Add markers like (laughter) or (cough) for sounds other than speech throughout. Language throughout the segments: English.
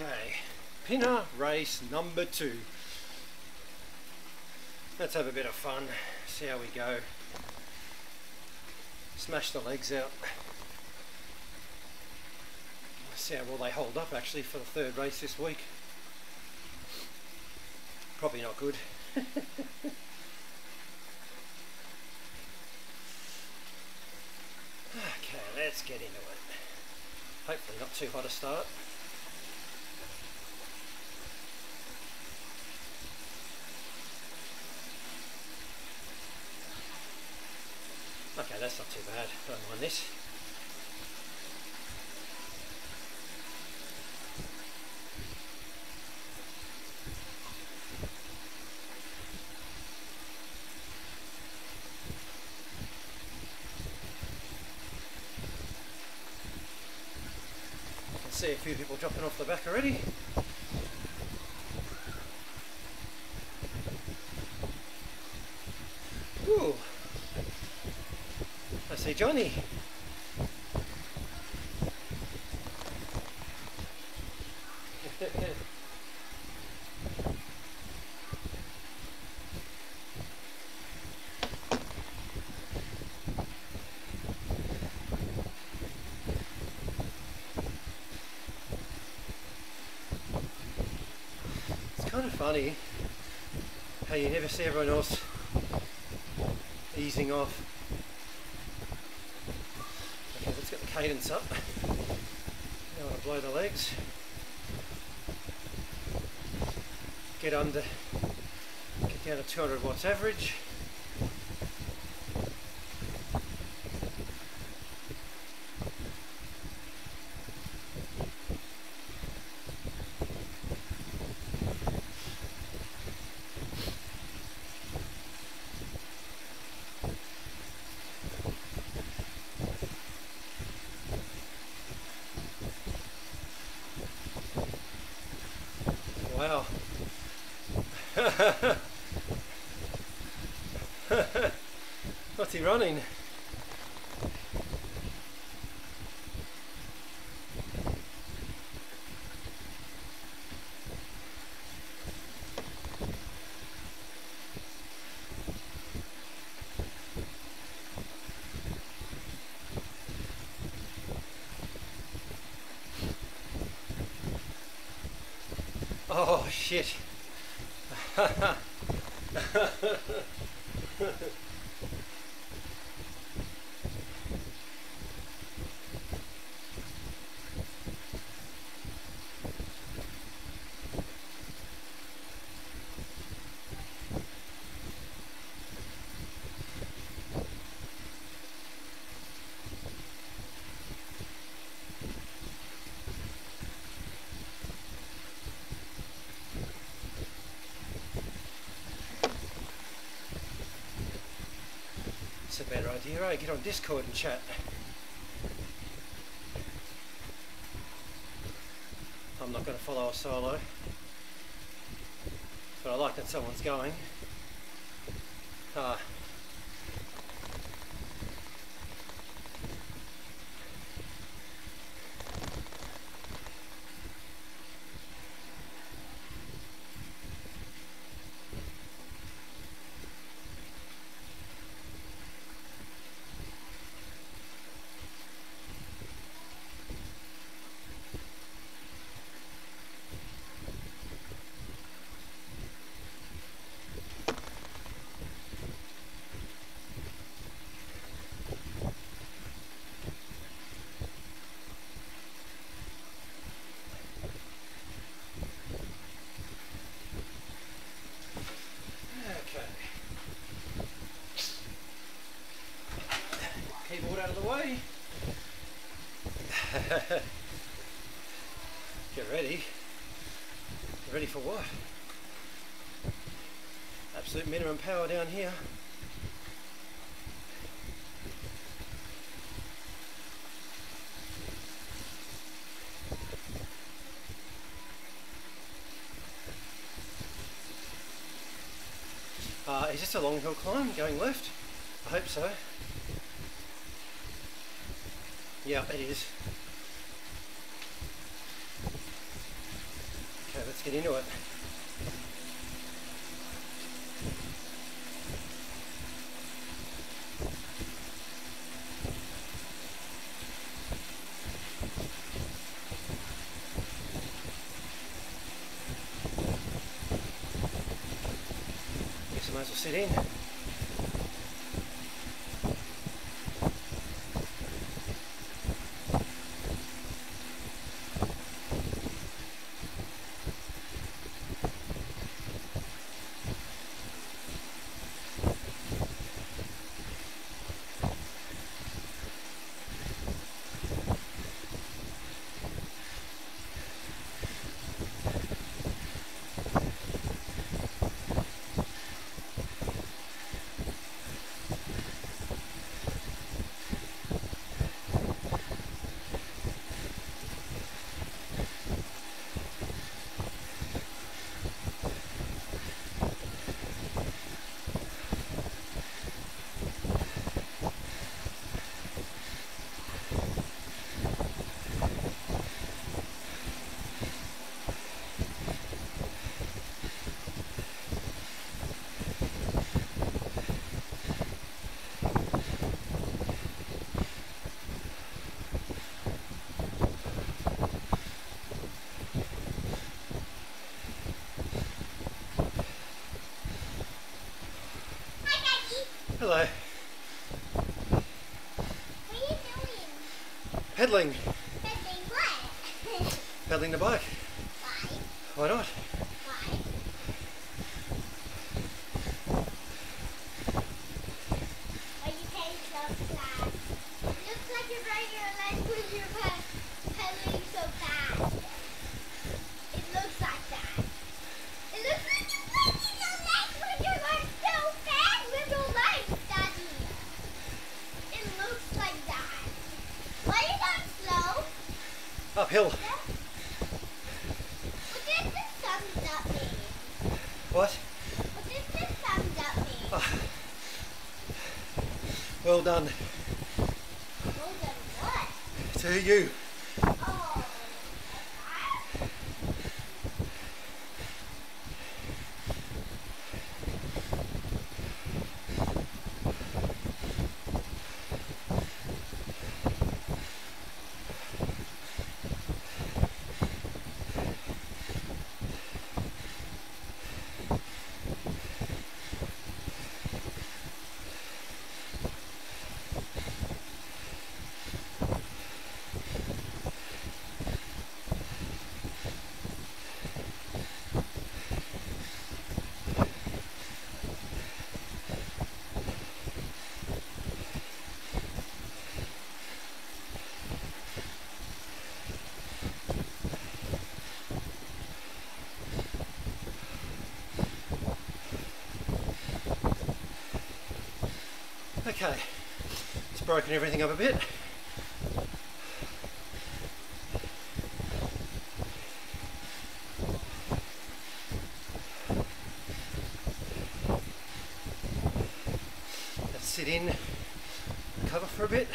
Okay, Pina race number two. Let's have a bit of fun, see how we go. Smash the legs out. See how well they hold up actually for the third race this week. Probably not good. (laughs) okay, let's get into it. Hopefully not too hot a start. Okay, that's not too bad. Don't mind this. I see a few people dropping off the back already. Ooh. I see Johnny. it's kind of funny how you never see everyone else easing off. Okay, let's get the cadence up. Now I blow the legs. Get under, get down to 200 watts average. Running? Oh shit. It's a better idea, right? Get on Discord and chat. I'm not going to follow a solo. But I like that someone's going. Ah. Okay. Keyboard out of the way. Get ready. Get ready for what? Absolute minimum power down here. Uh, is this a long hill climb going left? Bye. pedalling? What? (laughs) the bike. Why? Why not? Okay, it's broken everything up a bit. Let's sit in, cover for a bit.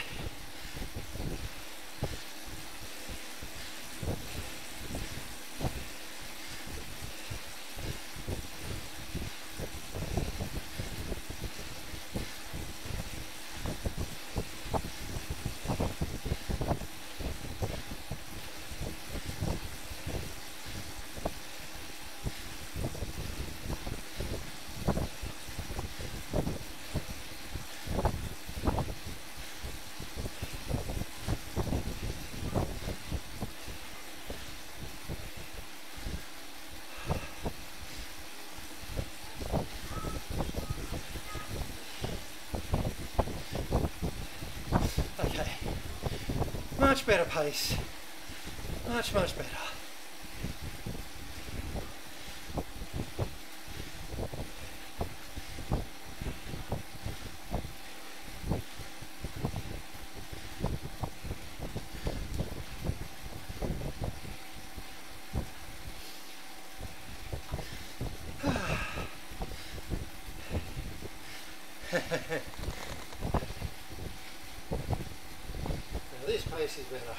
much better pace. Much, much better. this is better.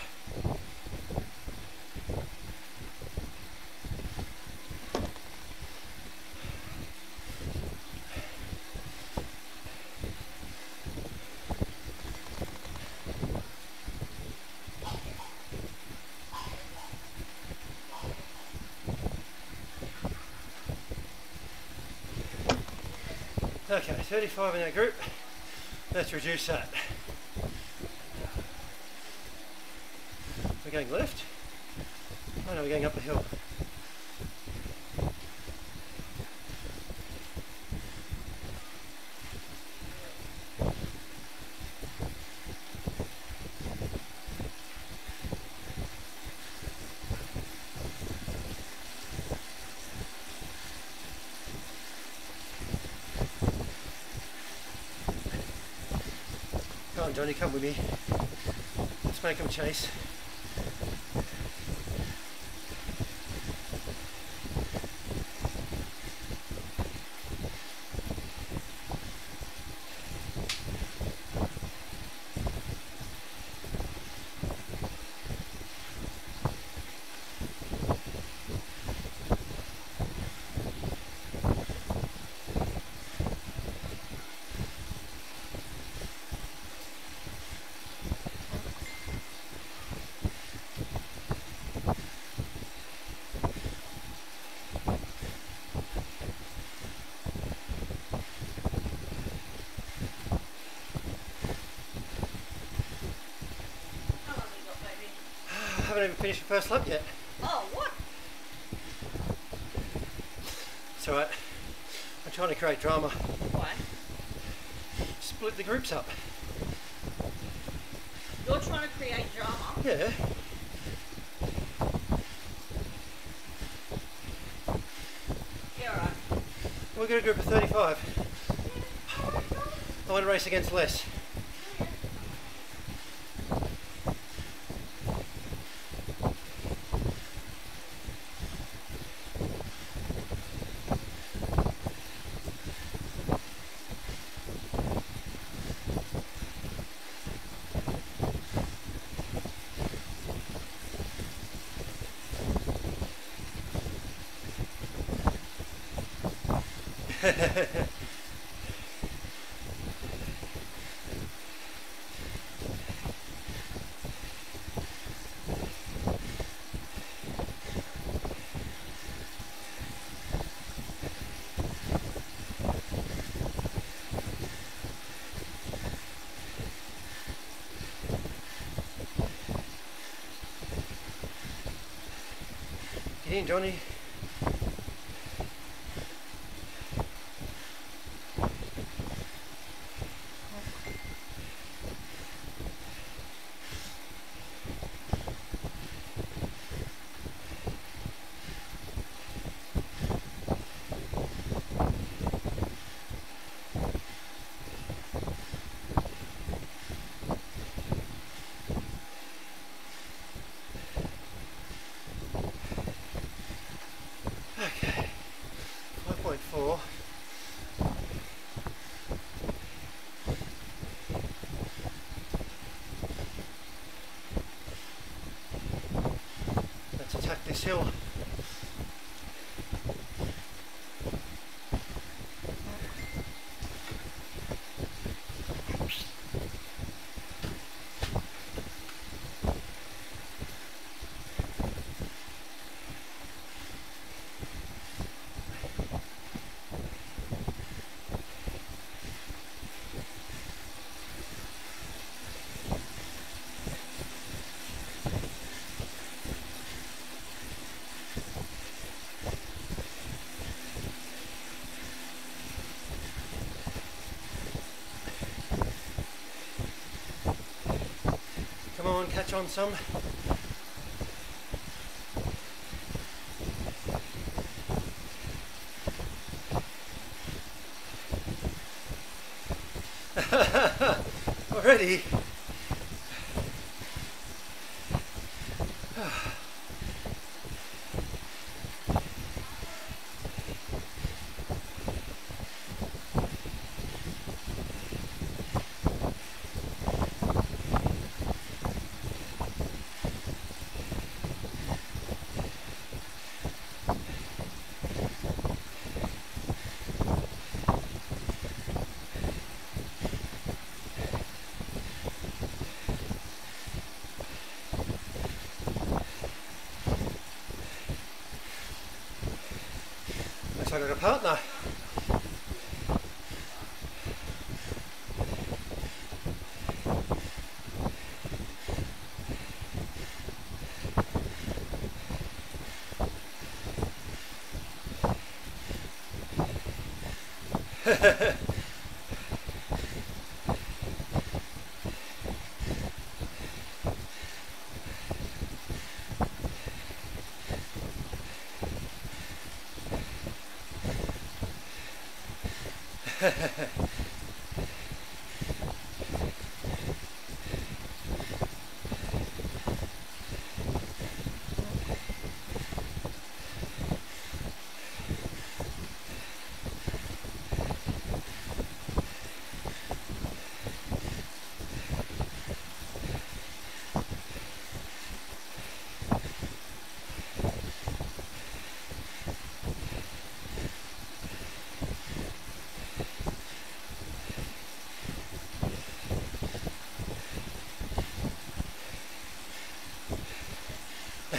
Okay, 35 in our group. Let's reduce that. Going left. Oh no, we're going up the hill. Come on, Johnny, come with me. Let's make him chase. Finished the first lap yet. Oh, what? It's alright. I'm trying to create drama. Why? Split the groups up. You're trying to create drama. Yeah. Yeah, alright. We've got a group of 35. I want to race against less. In, Johnny. Okay. 5.4. Let's attack this hill. Come on, catch on some. (laughs) Already? finding a partner. Hehehe (laughs)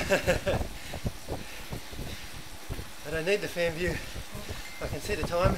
(laughs) I don't need the fan view. I can see the time.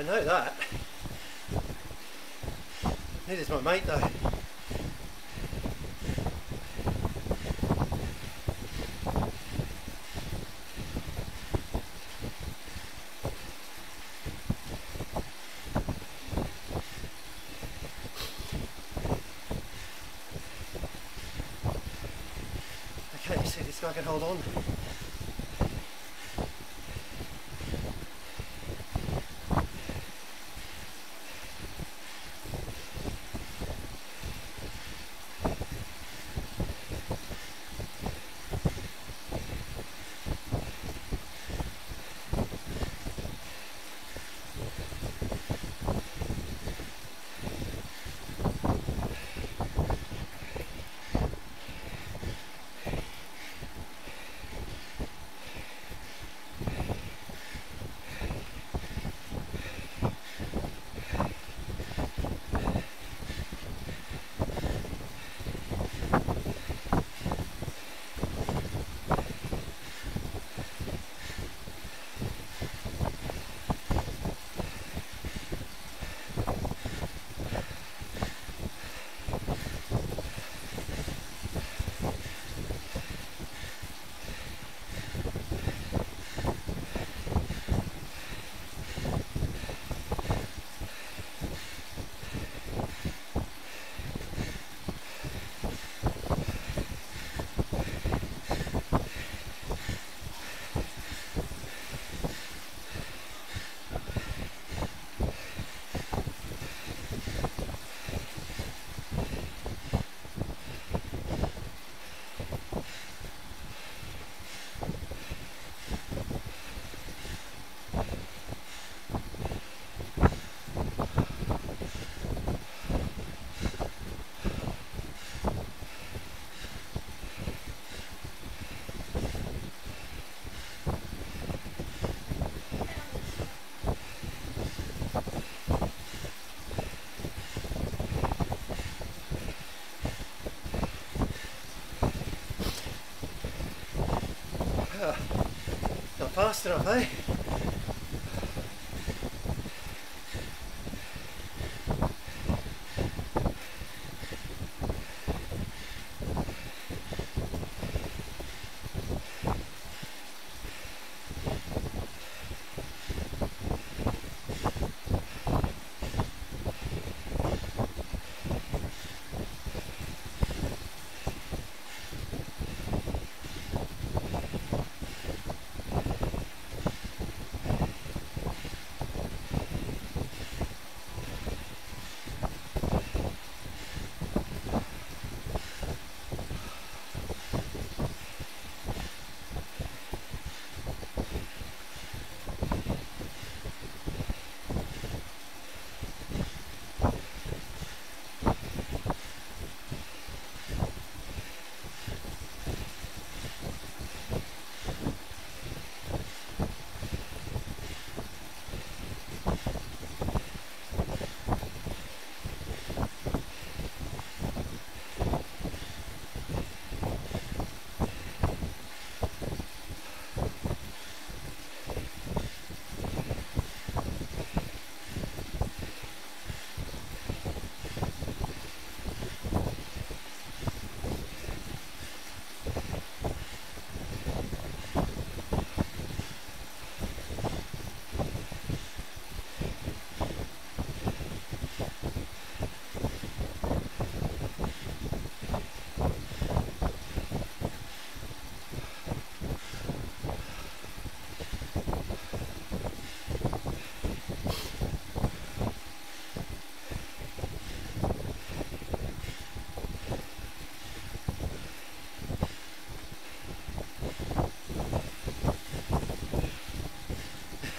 I know that. Neither's my mate though. Okay, see this guy can hold on. Not fast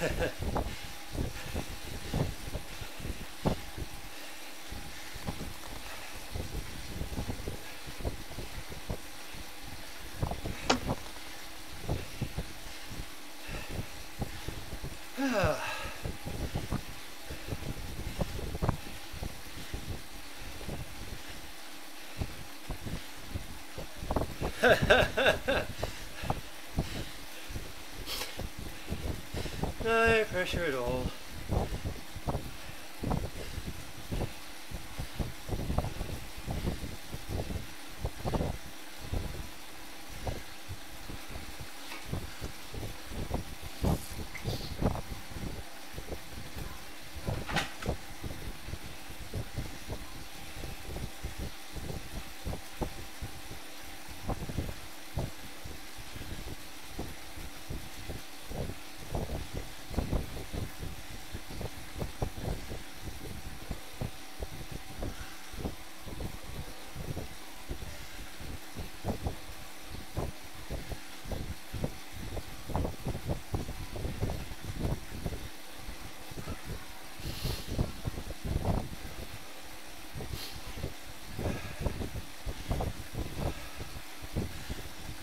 Ha ha. At all.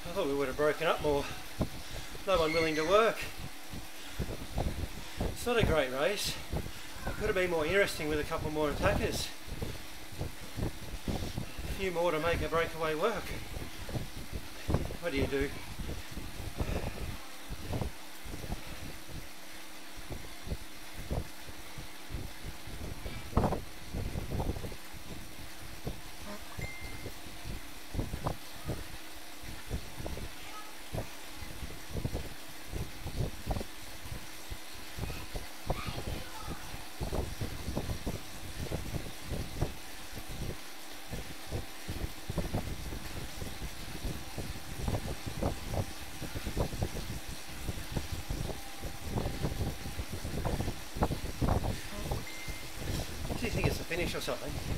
I thought we would have broken up more. No one willing to work. It's not a great race. It could have been more interesting with a couple more attackers. A few more to make a breakaway work. What do you do? You think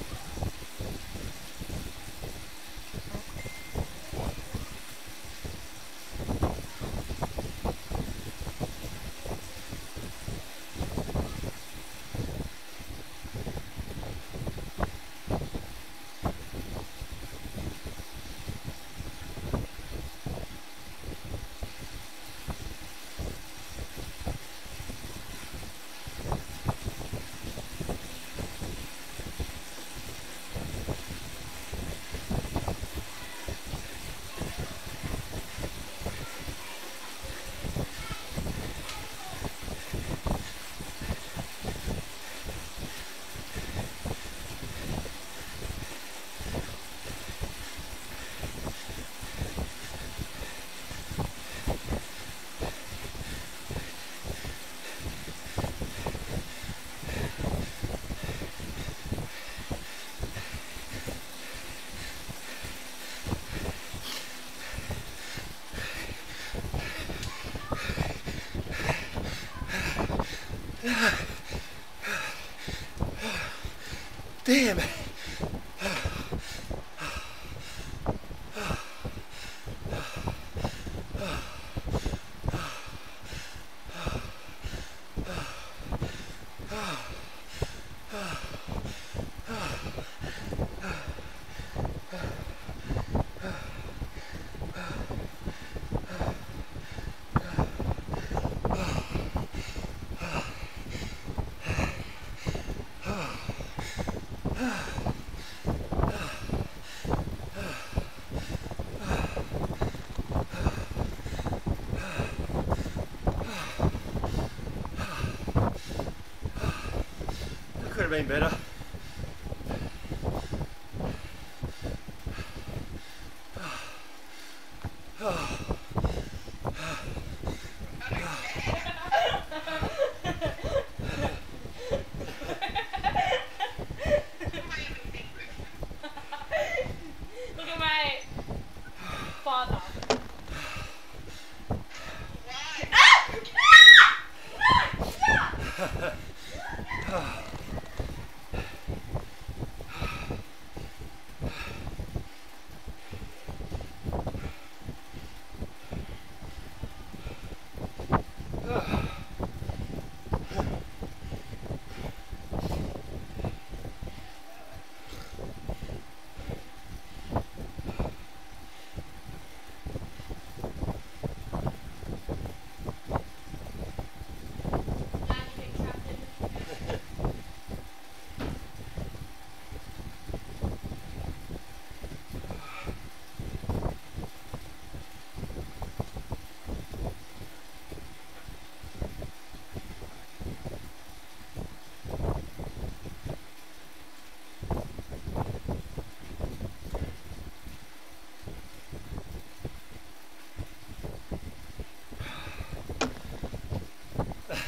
Damn better.